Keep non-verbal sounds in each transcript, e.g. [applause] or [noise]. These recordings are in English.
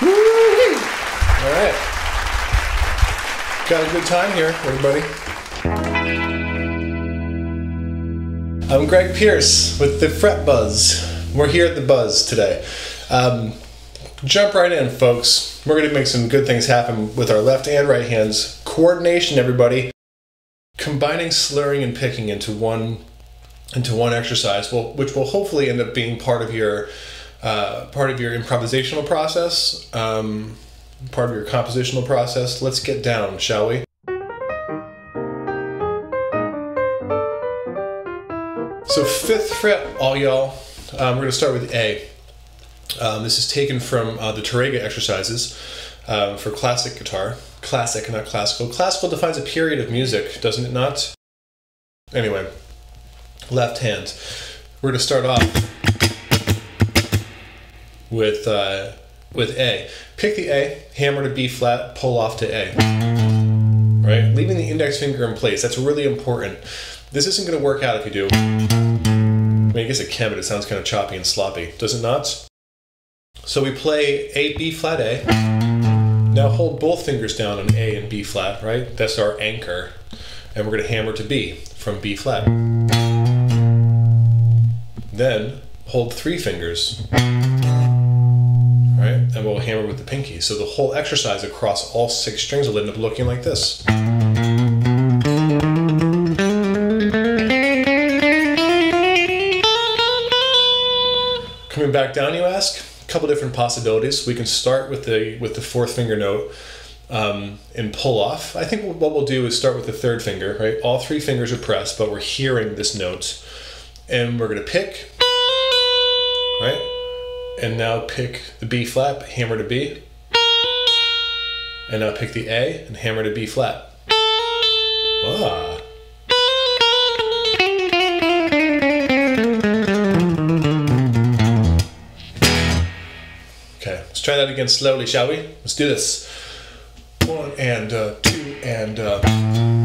Woo-wee. All right. Got a good time here, everybody. I'm Greg Pierce with the Fret Buzz. We're here at the Buzz today. Um, jump right in, folks. We're going to make some good things happen with our left and right hands. Coordination, everybody. Combining slurring and picking into one into one exercise, will, which will hopefully end up being part of your uh, part of your improvisational process, um, part of your compositional process. Let's get down, shall we? So fifth fret, all y'all. Um, we're going to start with A. Um, this is taken from uh, the Tarrega exercises um, for classic guitar. Classic, not classical. Classical defines a period of music, doesn't it not? Anyway, left hand. We're going to start off with uh, with A. Pick the A, hammer to B flat, pull off to A. Right? Leaving the index finger in place. That's really important. This isn't going to work out if you do. I mean, I guess it can, but it sounds kind of choppy and sloppy. Does it not? So we play A, B flat, A. Now hold both fingers down on A and B flat, right? That's our anchor. And we're going to hammer to B from B flat. Then hold three fingers? And we'll hammer with the pinky. So the whole exercise across all six strings will end up looking like this. Coming back down, you ask? A couple different possibilities. We can start with the with the fourth finger note um, and pull off. I think what we'll do is start with the third finger, right? All three fingers are pressed, but we're hearing this note. And we're gonna pick, right? And now pick the B flat, hammer to B. And now pick the A and hammer to B flat. Ah. Okay, let's try that again slowly, shall we? Let's do this. One and uh, two and. Uh...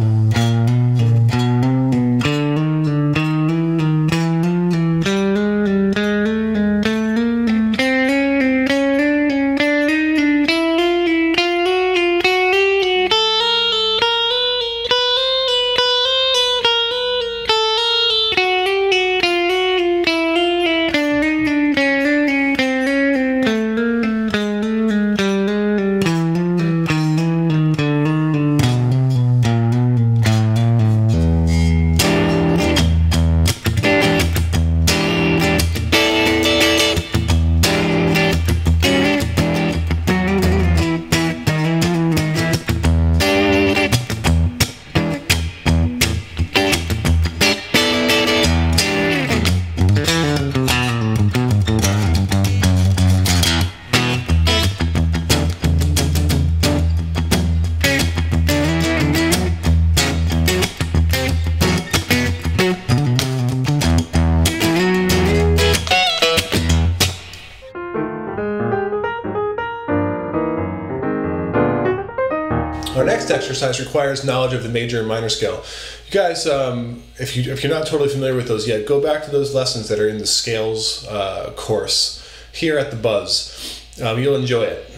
next exercise requires knowledge of the major and minor scale. You guys, um, if you if you're not totally familiar with those yet, go back to those lessons that are in the scales uh, course here at the Buzz. Um, you'll enjoy it.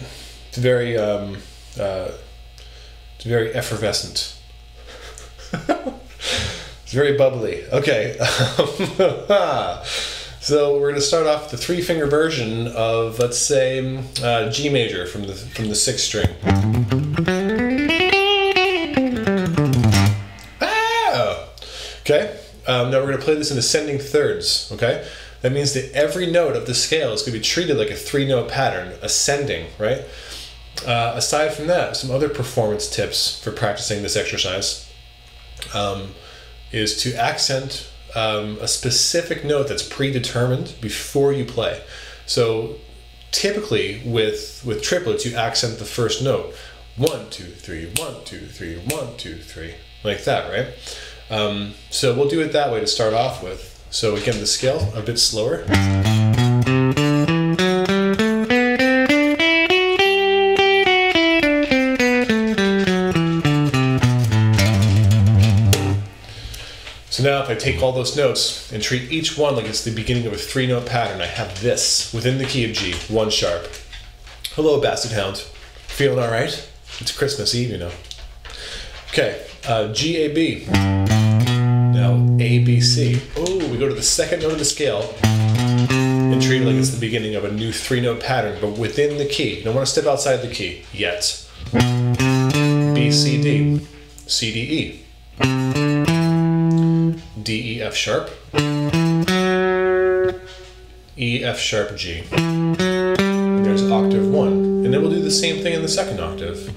It's very um, uh, it's very effervescent. [laughs] it's very bubbly. Okay. [laughs] So we're going to start off the three finger version of let's say uh, G major from the from the sixth string. We're going to play this in ascending thirds. Okay. That means that every note of the scale is going to be treated like a three note pattern, ascending. Right. Uh, aside from that, some other performance tips for practicing this exercise um, is to accent um, a specific note that's predetermined before you play. So typically with with triplets, you accent the first note. One, two, three, one, two, three, one, two, three, like that, right? Um, so we'll do it that way to start off with. So again, the scale a bit slower. So now if I take all those notes and treat each one like it's the beginning of a three note pattern, I have this within the key of G, one sharp. Hello, bastard Hound. Feeling all right? It's Christmas Eve, you know. Okay, uh, G A B. Now A B C. Oh, we go to the second note of the scale and treat it like it's the beginning of a new three-note pattern, but within the key. You don't want to step outside the key yet. B C D, C D E, D E F sharp, E F sharp G. And there's octave one, and then we'll do the same thing in the second octave.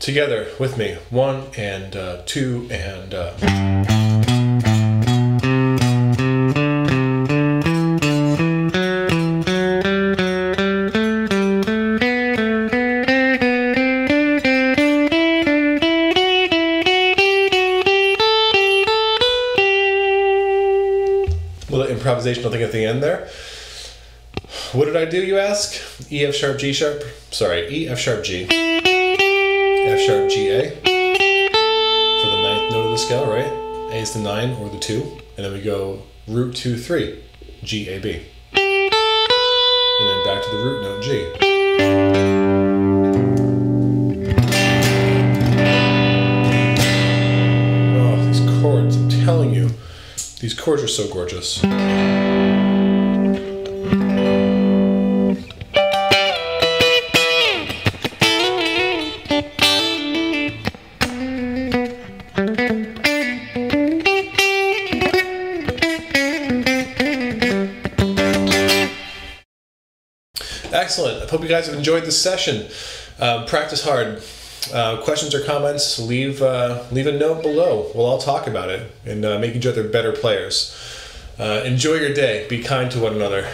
Together with me, one and uh, two and. Uh, improvisational thing at the end there. What did I do, you ask? E F sharp G sharp? Sorry, E F sharp G. F sharp G A for the ninth note of the scale, right? A is the nine or the two, and then we go root two three, G A B, and then back to the root note G. Oh, these chords! I'm telling you, these chords are so gorgeous. Excellent. I hope you guys have enjoyed this session. Um, practice hard. Uh, questions or comments, leave uh, leave a note below. We'll all talk about it and uh, make each other better players. Uh, enjoy your day. Be kind to one another.